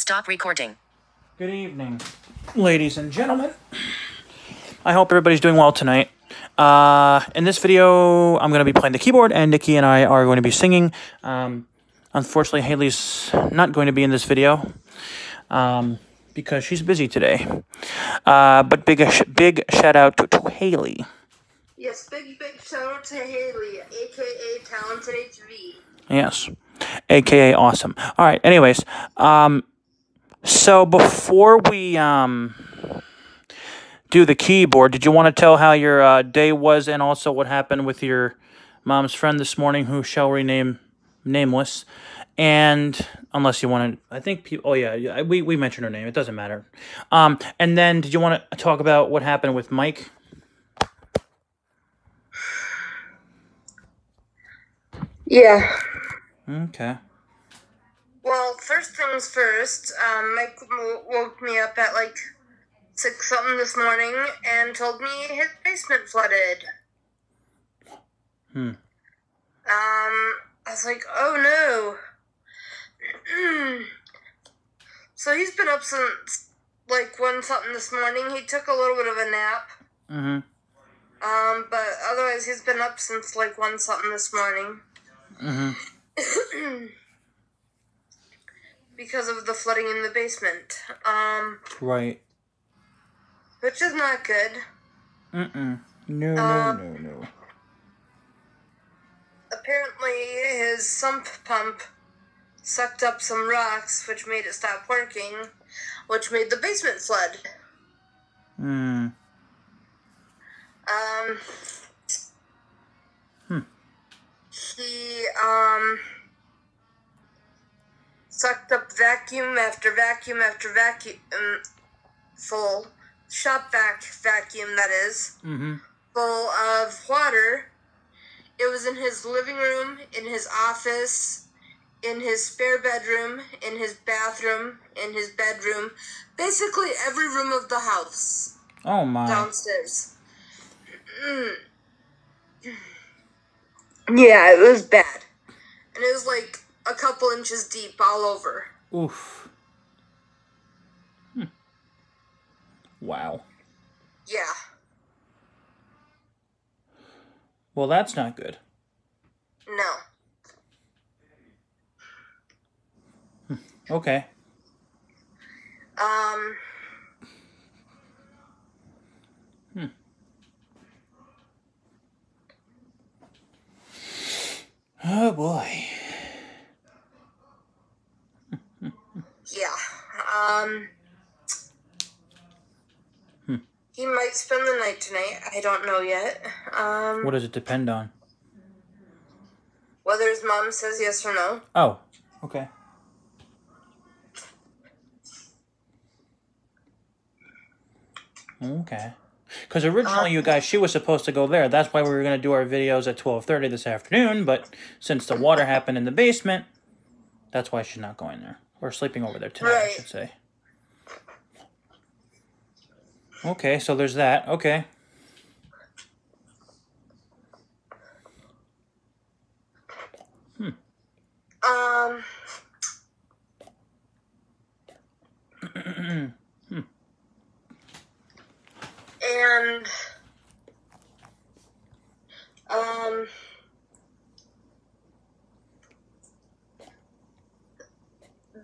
Stop recording. Good evening, ladies and gentlemen. I hope everybody's doing well tonight. Uh, in this video, I'm going to be playing the keyboard, and Nikki and I are going to be singing. Um, unfortunately, Haley's not going to be in this video um, because she's busy today. Uh, but big, big shout out to, to Haley. Yes, big, big shout out to Haley, aka Talented HV. Yes, aka awesome. All right. Anyways, um, so before we um do the keyboard, did you want to tell how your uh, day was and also what happened with your mom's friend this morning, who shall rename nameless? And unless you want to, I think people. Oh yeah, yeah, we we mentioned her name. It doesn't matter. Um, and then did you want to talk about what happened with Mike? Yeah. Okay. Well, first things first, um, Mike woke me up at like six something this morning and told me his basement flooded. Hmm. Um, I was like, oh no. so he's been up since like one something this morning. He took a little bit of a nap. Mm-hmm. Um, but otherwise he's been up since like one something this morning. Mm-hmm. because of the flooding in the basement. Um, Right. which is not good. Mm-mm. No, no, Um, no, no. Apparently, his sump pump sucked up some rocks, which made it stop working, which made the basement flood. Hmm. Um, Hmm. he um sucked up vacuum after vacuum after vacuum, um, full shop vac vacuum that is. Mm-hmm. full of water. It was in his living room, in his office, in his spare bedroom, in his bathroom, in his bedroom, basically every room of the house Oh my. downstairs. Mm. Yeah, it was bad. And it was like a couple inches deep all over. Oof. Hmm. Wow. Yeah. Well, that's not good. No. Okay. Um. Hmm. Oh boy. Yeah. Um. He might spend the night tonight. I don't know yet. Um, What does it depend on? whether his mom says yes or no. Oh. Okay. Okay. Because originally, you guys, she was supposed to go there. That's why we were going to do our videos at twelve thirty this afternoon. But since the water happened in the basement, that's why she's not going there or sleeping over there tonight. I should say. Okay, so there's that. Okay. Um. and um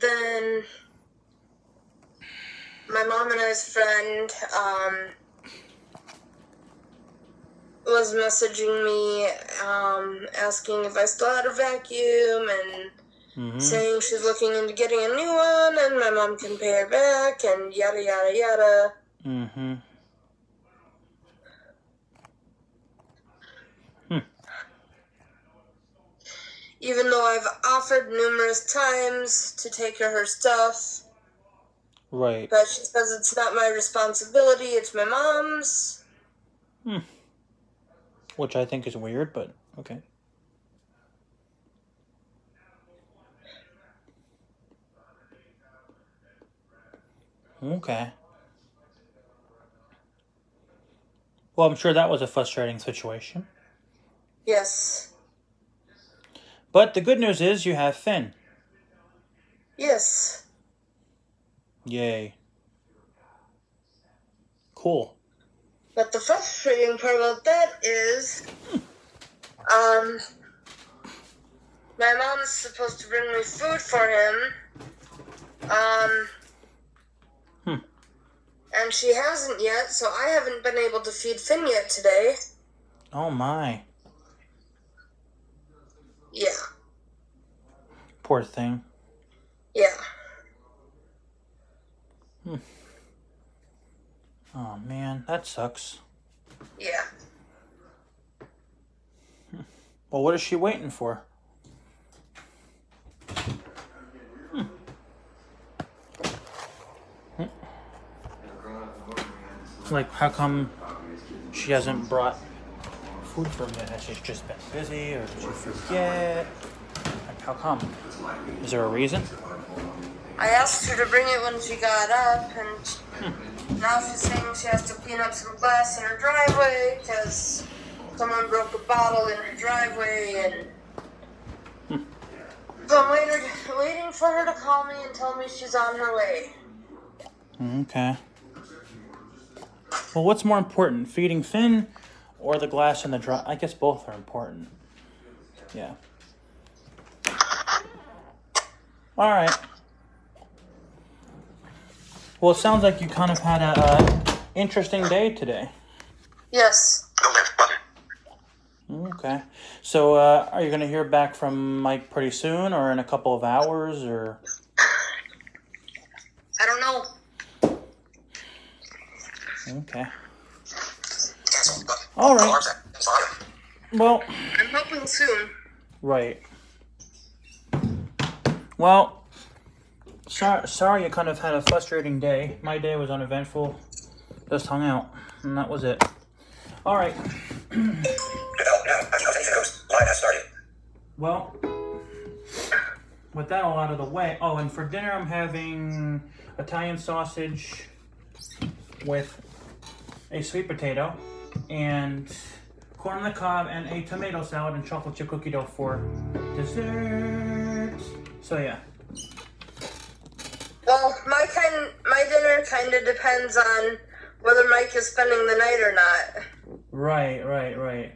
then my mom and I's friend um was messaging me um asking if I still had a vacuum and Mm-hmm. saying she's looking into getting a new one and my mom can pay her back and yada yada yada. Mm-hmm. Even though I've offered numerous times to take her her stuff, Right. but she says it's not my responsibility, it's my mom's. Hmm. Which I think is weird, but okay. Okay. Well, I'm sure that was a frustrating situation. Yes. But the good news is you have Finn. Yes. Yay. Cool. But the frustrating part about that is, um, my mom's supposed to bring me food for him. Um, Hmm. and she hasn't yet, so I haven't been able to feed Finn yet today. Oh my. Yeah, Poor thing. yeah. Oh man, that sucks. Yeah. Well, what is she waiting for? Hmm. Hmm. Like, how come she hasn't brought food for me? Has she just been busy, or did she forget? Like, how come? Is there a reason? I asked her to bring it when she got up, and hmm. now she's saying she has to clean up some glass in her driveway because someone broke a bottle in her driveway, and hmm. so I'm waiting, waiting for her to call me and tell me she's on her way. Okay. Well, what's more important, feeding Finn or the glass and the dry? I guess both are important. Yeah. All right. Well, it sounds like you kind of had a uh, interesting day today. Yes. Go left button. Okay. So, uh, are you going to hear back from Mike pretty soon, or in a couple of hours, or? I don't know. Okay. Cancel button. All right. Alarms at bottom. Well. I'm hoping soon. Right. Well, sorry, sorry you kind of had a frustrating day. My day was uneventful. Just hung out, and that was it. All right. Develop now. Activation goes. Live has started. Well, with that all out of the way. Oh, and for dinner, I'm having Italian sausage with a sweet potato and corn on the cob and a tomato salad and chocolate chip cookie dough for dessert. So yeah. Well, my kind, my dinner kind of depends on whether Mike is spending the night or not. Right, right, right.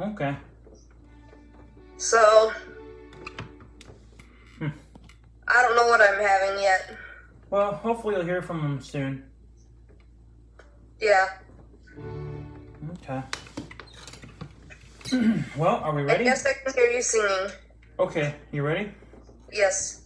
Okay. So, Hmm. I don't know what I'm having yet. Well, hopefully you'll hear from him soon. Yeah. Okay. well, are we ready? I guess I can hear you singing. Okay, you ready? Yes.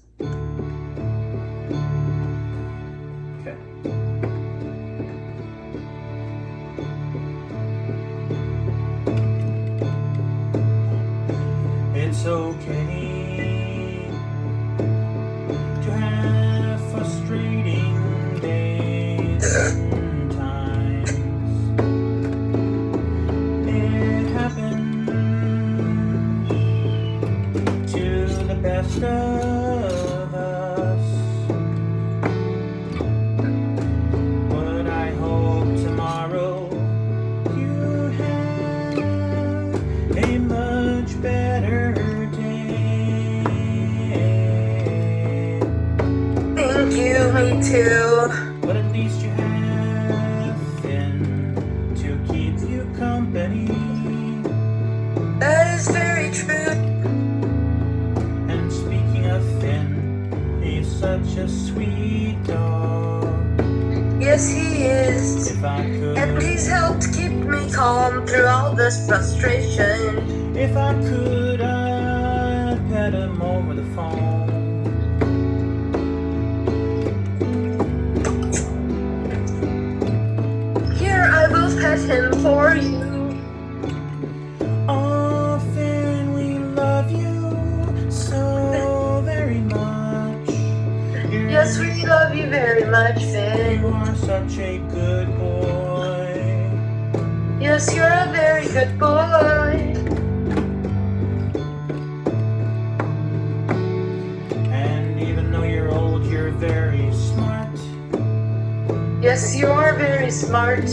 Are such a good boy. Yes, you're a very good boy. And even though you're old, you're very smart. Yes, you are very smart.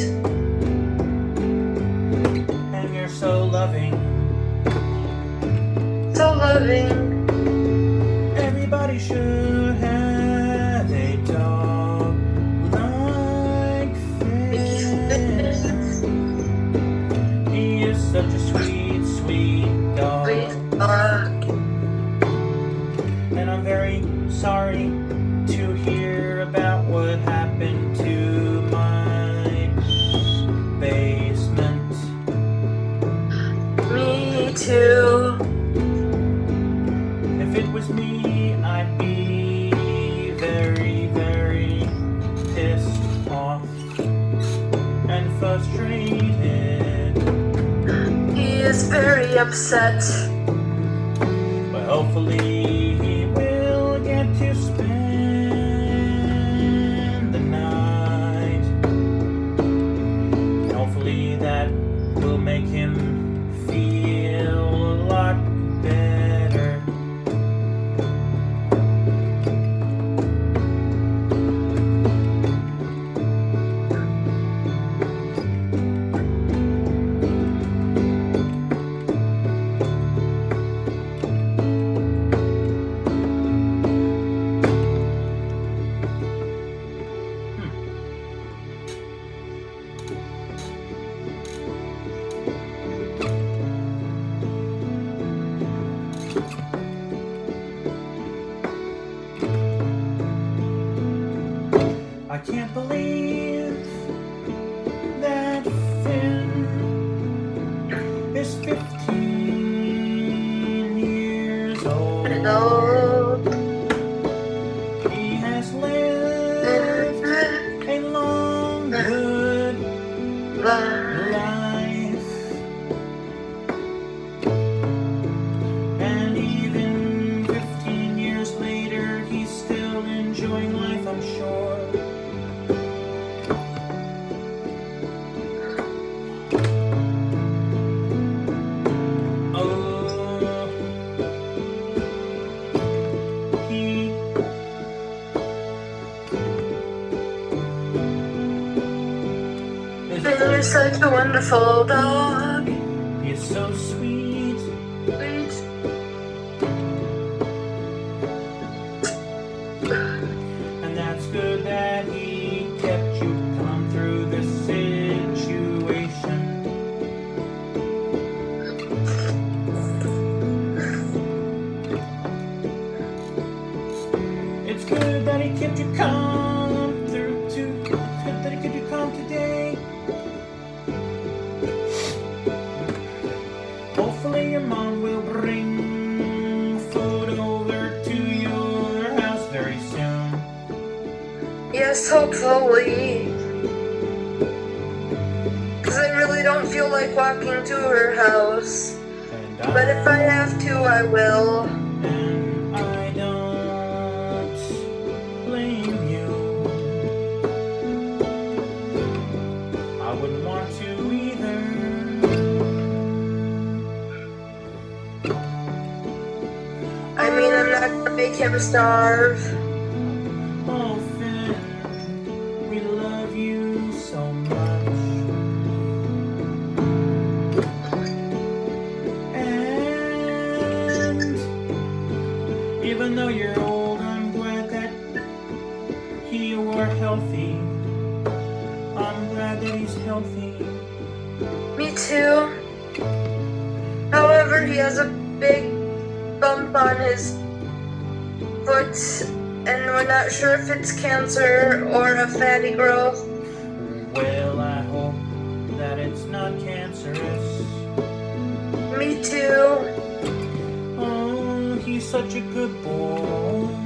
wonderful dog. You're so sweet. Sweet. And that's good that he kept you. but if I Patty Gross. Well, I hope that it's not cancerous. Me too. Oh, he's such a good boy.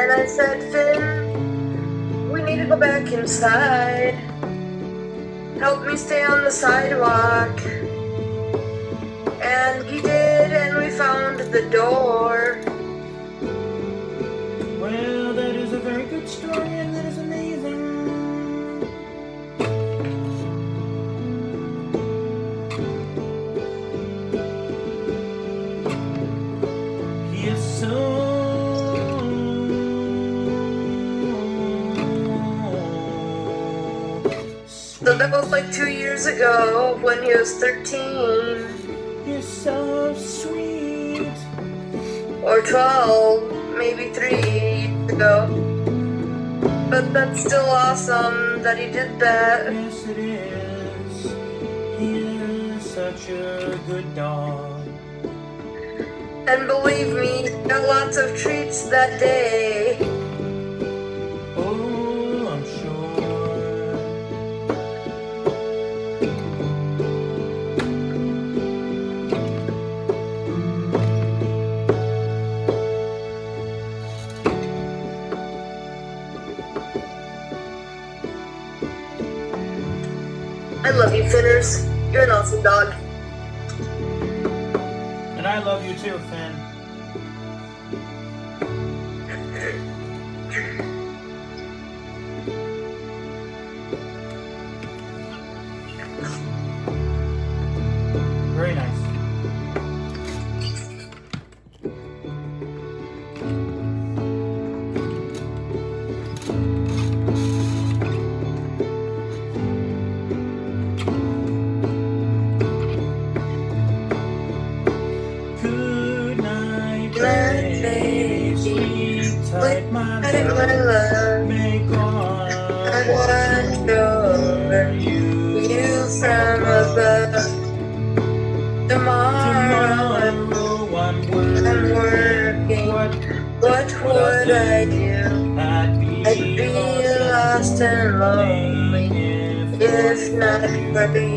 And I said, Finn, we need to go back inside. Help me stay on the sidewalk. And he did, and we found the door. Well, that is a very good story. that was like two years ago when he was 13. You're so sweet. Or 12, maybe three years ago. But that's still awesome that he did that. Yes, it is. He is such a good dog. And believe me, got lots of treats that day. Finners, You're an awesome dog. And I love you too, Finn. Baby.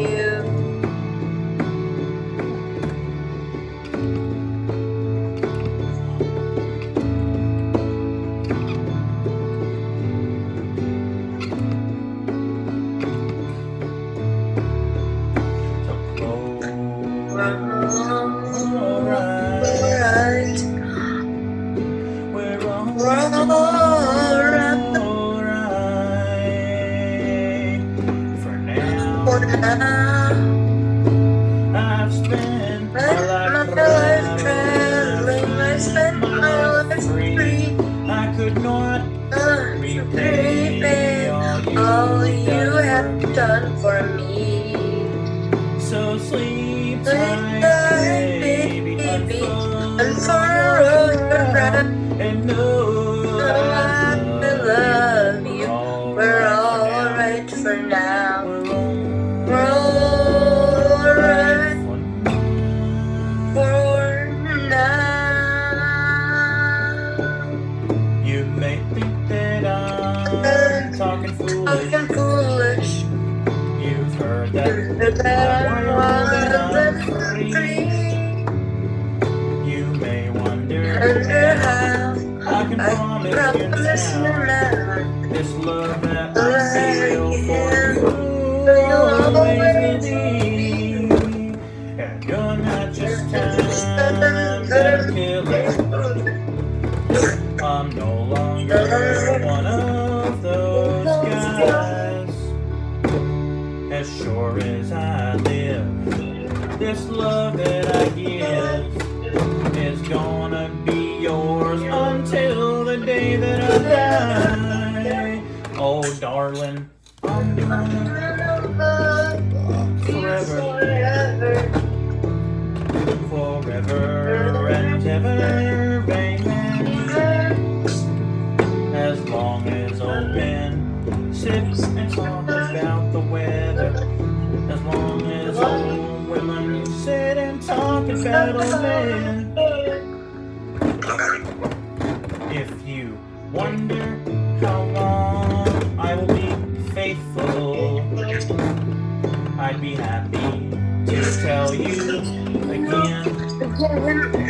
Yes, Lord. If you wonder how long I will be faithful, I'd be happy to tell you again.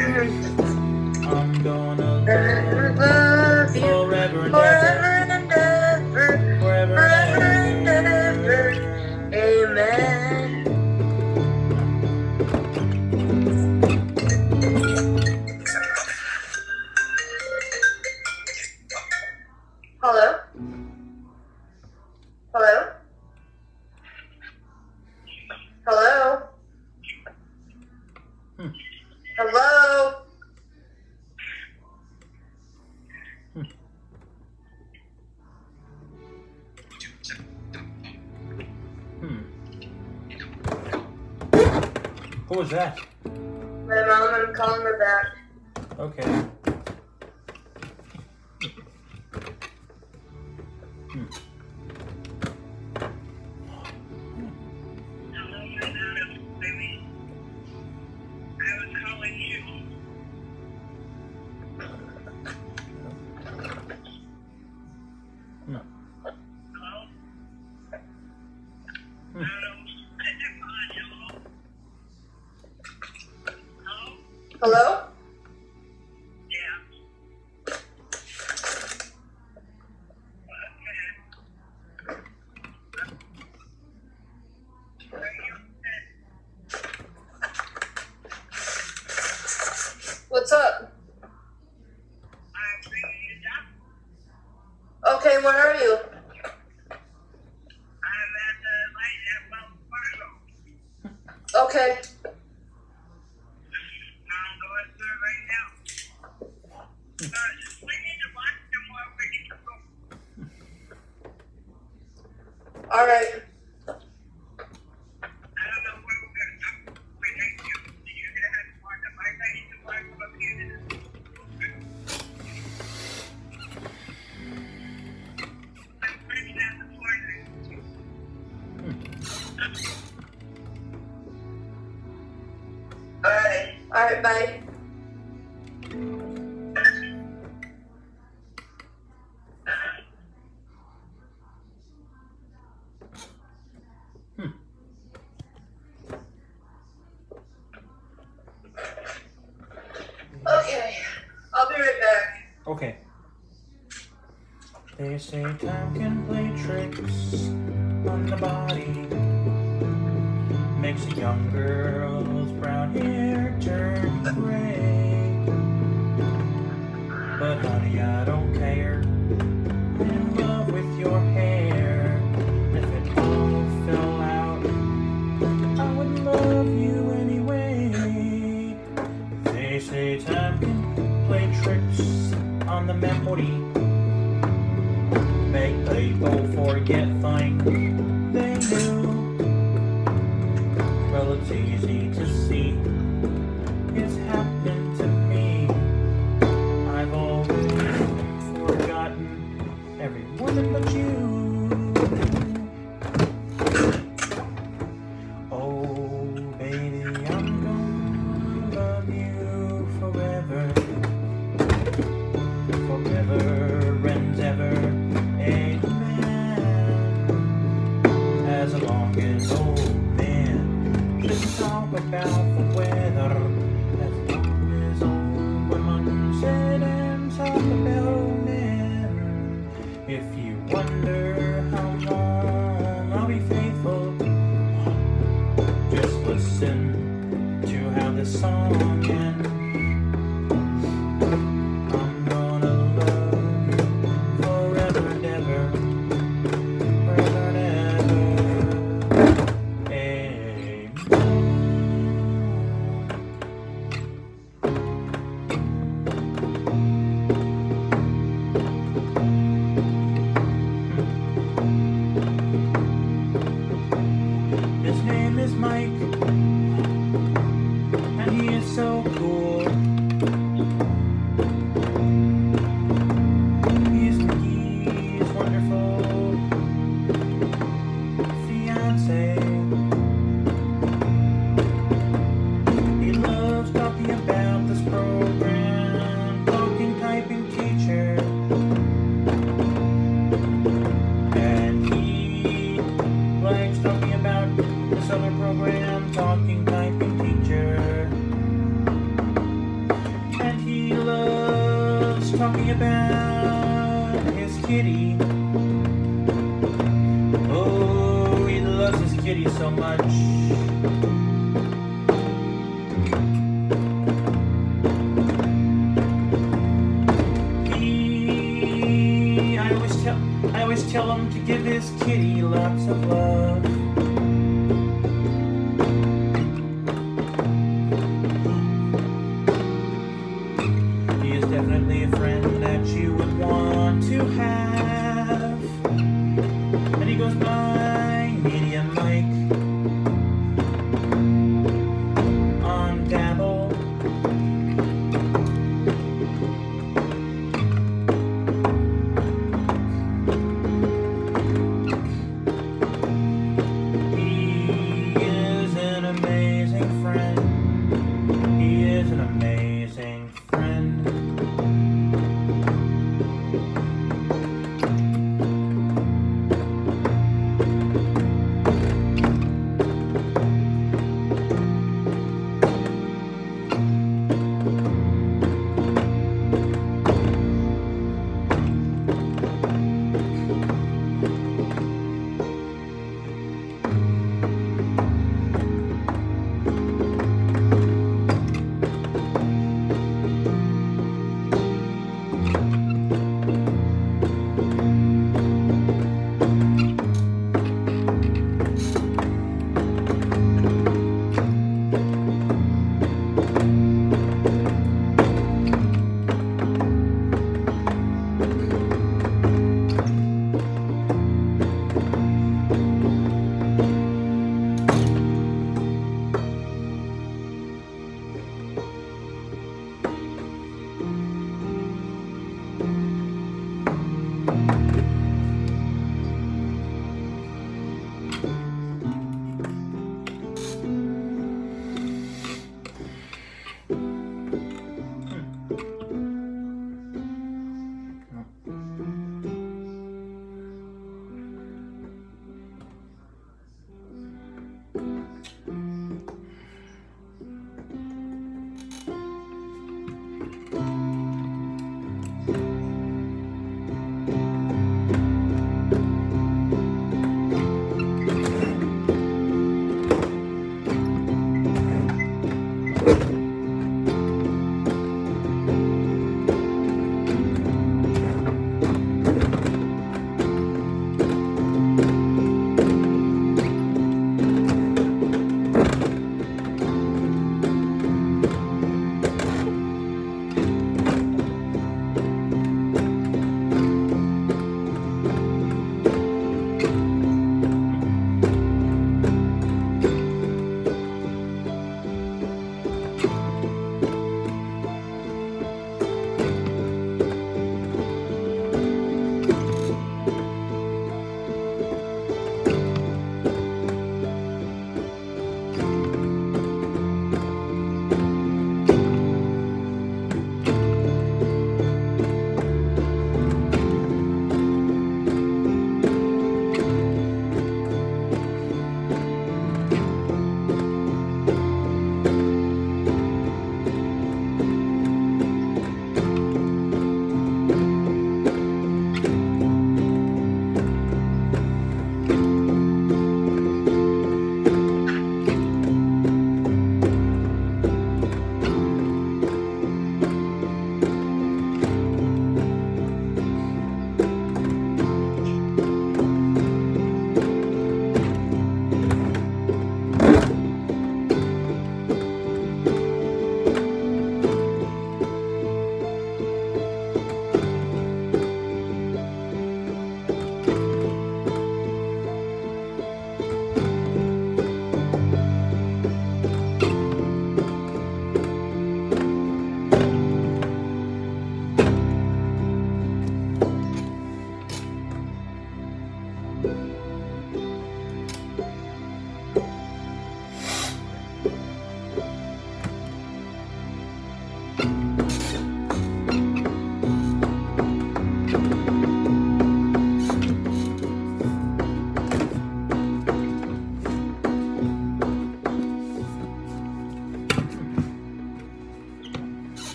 They say time can play tricks on the body. Makes a young girl's brown hair turn gray. But honey, I don't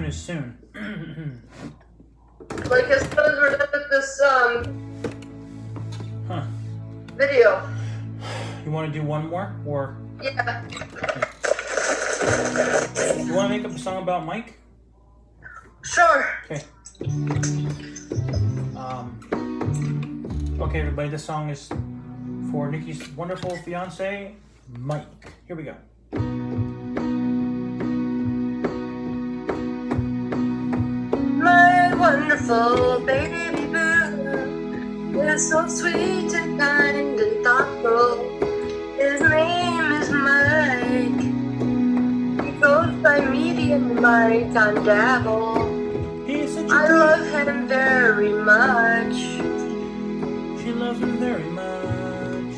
soon is soon? Like as soon as we're done with this um huh. video. You want to do one more or Yeah. you want to make up a song about Mike? Sure. Okay. Um, okay, everybody, this song is for Nikki's wonderful fiance, Mike. Here we go. Wonderful baby boo is so sweet and kind and thoughtful. His name is Mike. He goes by medium Mike on Dabble. He's such a I love him very much. She loves him very much.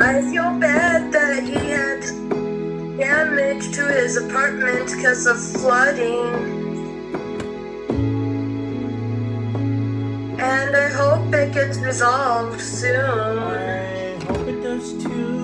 I feel bad that he had damage to his apartment because of flooding. And I hope it gets resolved soon. I hope it does too.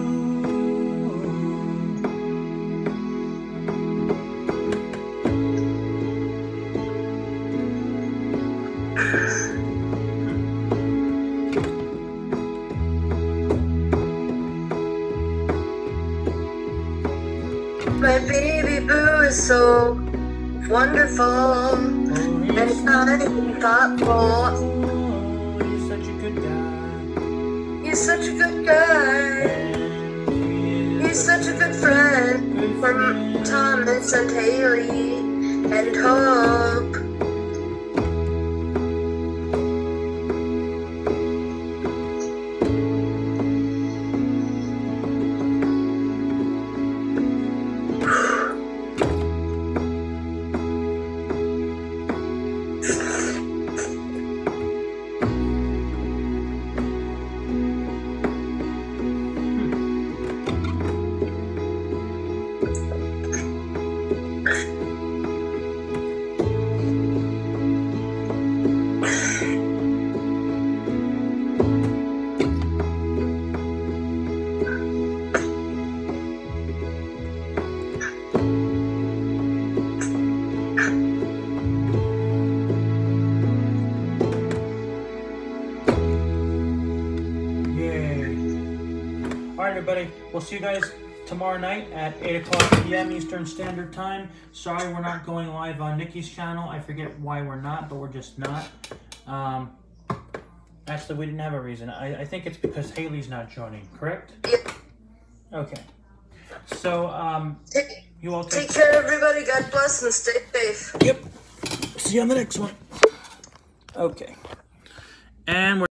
Wonderful and kind and thoughtful. Oh, he's such a good guy. He's such a good guy. And he is He's such a good friend for Thomas and Haley and Hope. We'll see you guys tomorrow night at 8 o'clock p.m. Eastern Standard Time. Sorry we're not going live on Nikki's channel. I forget why we're not, but we're just not. Um, actually, we didn't have a reason. I, I think it's because Haley's not joining, correct? Yep. Okay. So, um, you all take take care, everybody. God bless and stay safe. Yep. See you on the next one. Okay. And we're